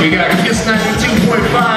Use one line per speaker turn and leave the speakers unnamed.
We got Kiss 92.5.